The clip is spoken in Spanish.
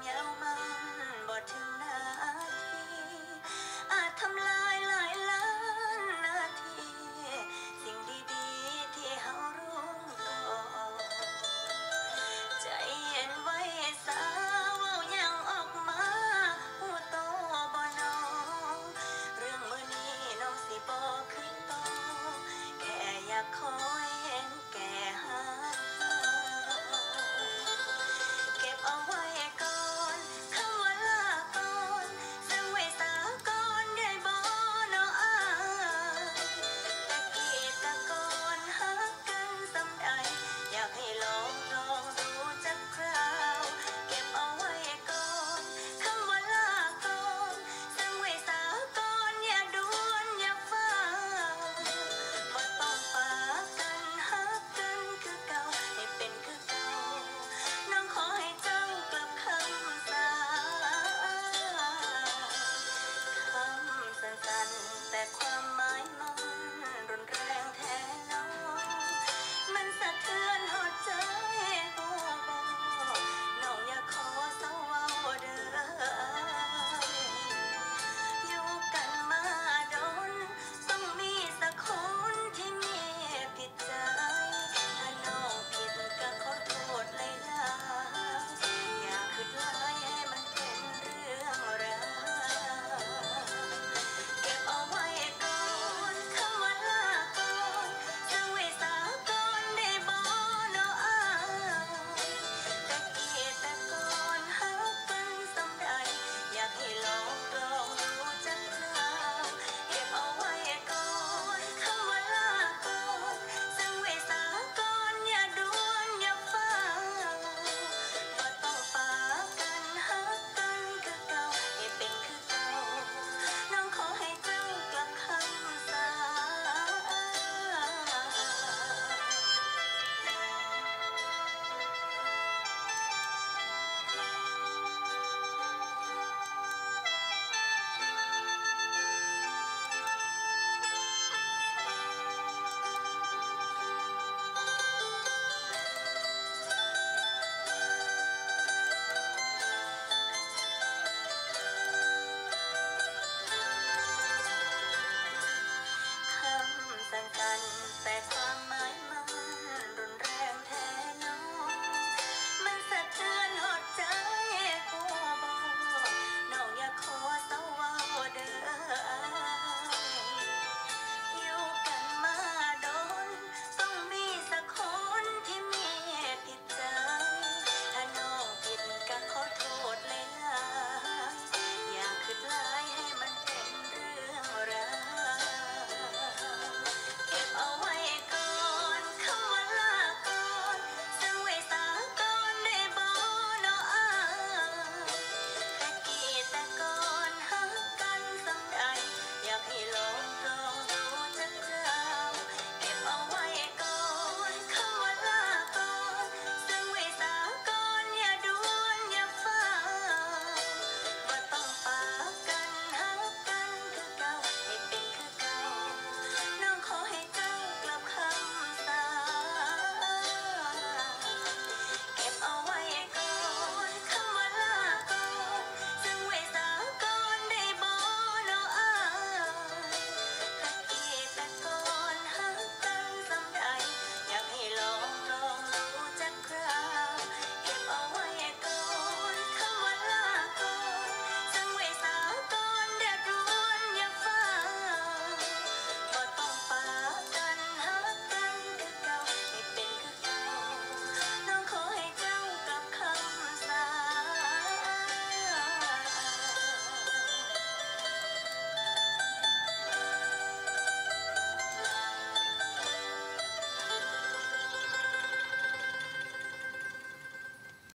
miau,